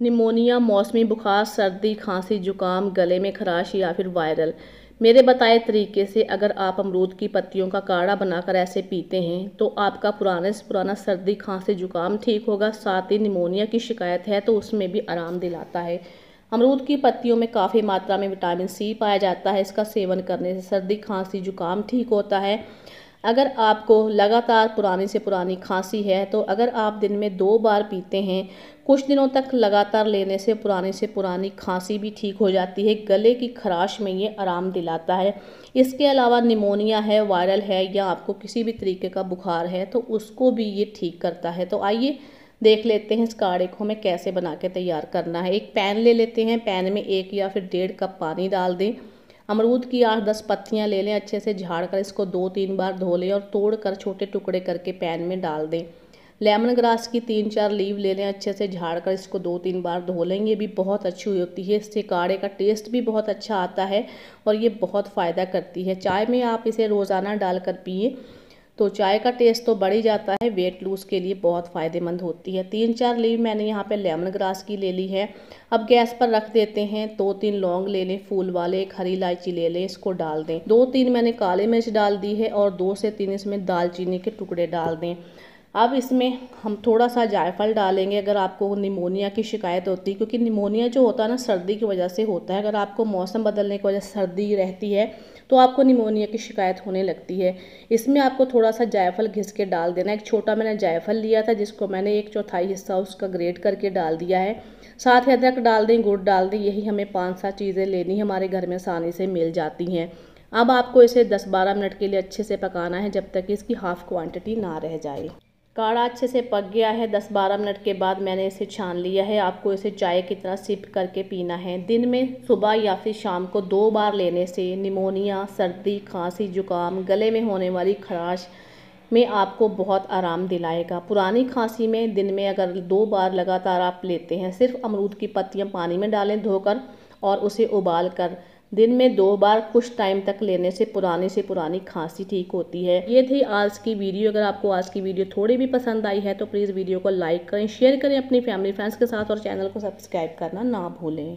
Pneumonia, मौसमी बुखार, सर्दी, खांसी, जुकाम, गले में खराश या फिर वायरल। मेरे बताए तरीके से अगर आप अमरूद की पत्तियों का काढ़ा बनाकर ऐसे पीते हैं तो आपका पुराने से पुराना सर्दी, खांसी, जुकाम ठीक होगा। साथ ही निमोनिया की शिकायत है तो उसमें भी आराम दिलाता है। अमरूद की पत्तियों में काफ़ी मात्रा में विटामिन सी पाया जाता है। इसका सेवन करने से सर्दी, खांसी, जुकाम ठीक होता है। अगर आपको लगातार पुरानी से पुरानी खांसी है तो अगर आप दिन में दो बार पीते हैं, कुछ दिनों तक लगातार लेने से पुरानी से पुरानी खांसी भी ठीक हो जाती है। गले की खराश में ये आराम दिलाता है। इसके अलावा निमोनिया है, वायरल है या आपको किसी भी तरीके का बुखार है तो उसको भी ये ठीक करता है। तो आइए देख लेते हैं इस काढ़े को हमें कैसे बना के तैयार करना है। एक पैन ले लेते हैं, पैन में एक या फिर डेढ़ कप पानी डाल दें। अमरूद की आठ दस पत्तियाँ ले लें, अच्छे से झाड़ कर इसको दो तीन बार धो लें और तोड़ कर छोटे टुकड़े करके पैन में डाल दें। लेमन ग्रास की तीन चार लीव ले लें, अच्छे से झाड़ कर इसको दो तीन बार धो लें। ये भी बहुत अच्छी हुई होती है, इससे काढ़े का टेस्ट भी बहुत अच्छा आता है और ये बहुत फ़ायदा करती है। चाय में आप इसे रोज़ाना डालकर पिए। तो चाय का टेस्ट तो बढ़ ही जाता है वेट लूज़ के लिए बहुत फ़ायदेमंद होती है। तीन चार लीव मैंने यहाँ पे लेमन ग्रास की ले ली है। अब गैस पर रख देते हैं, दो तीन लौंग ले लें, फूल वाले, एक हरी इलायची ले लें, इसको डाल दें। दो तीन मैंने काले मिर्च डाल दी है और दो से तीन इसमें दालचीनी के टुकड़े डाल दें। अब इसमें हम थोड़ा सा जायफल डालेंगे अगर आपको निमोनिया की शिकायत होती है क्योंकि निमोनिया जो होता है ना, सर्दी की वजह से होता है। अगर आपको मौसम बदलने की वजह से सर्दी रहती है तो आपको निमोनिया की शिकायत होने लगती है। इसमें आपको थोड़ा सा जायफल घिस के डाल देना एक छोटा मैंने जायफल लिया था, जिसको मैंने एक चौथाई हिस्सा उसका ग्रेट करके डाल दिया है। साथ ही अदरक डाल दें, गुड़ डाल दें, यही हमें पाँच सात चीज़ें लेनी हमारे घर में आसानी से मिल जाती हैं। अब आपको इसे 10-12 मिनट के लिए अच्छे से पकाना है, जब तक इसकी हाफ़ क्वांटिटी ना रह जाए। काढ़ा अच्छे से पक गया है। 10-12 मिनट के बाद मैंने इसे छान लिया है। आपको इसे चाय की तरह सिप करके पीना है। दिन में सुबह या फिर शाम को दो बार लेने से निमोनिया, सर्दी, खांसी, जुकाम, गले में होने वाली खराश में आपको बहुत आराम दिलाएगा। पुरानी खांसी में दिन में अगर दो बार लगातार आप लेते हैं, सिर्फ़ अमरूद की पत्तियाँ पानी में डालें, धोकर और उसे उबाल कर दिन में दो बार कुछ टाइम तक लेने से पुराने से पुरानी खांसी ठीक होती है। ये थी आज की वीडियो। अगर आपको आज की वीडियो थोड़ी भी पसंद आई है तो प्लीज़ वीडियो को लाइक करें शेयर करें अपनी फैमिली फ्रेंड्स के साथ और चैनल को सब्सक्राइब करना ना भूलें।